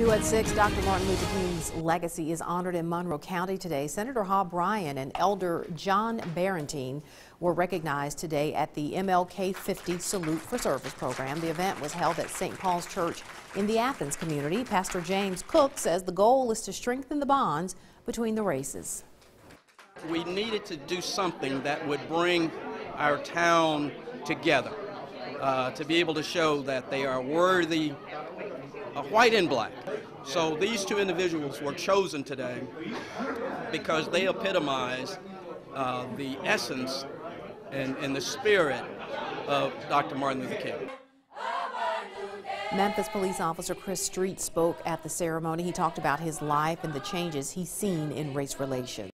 New at 6, Dr. Martin Luther King's legacy is honored in Monroe County today. Senator Hob Bryan and Elder John Barentine were recognized today at the MLK 50 Salute for Service program. The event was held at St. Paul's Church in the Athens community. Pastor James Cook says the goal is to strengthen the bonds between the races. We needed to do something that would bring our town together uh, to be able to show that they are worthy uh, white and black. So these two individuals were chosen today because they epitomize uh, the essence and, and the spirit of Dr. Martin Luther King. Memphis police officer Chris Street spoke at the ceremony. He talked about his life and the changes he's seen in race relations.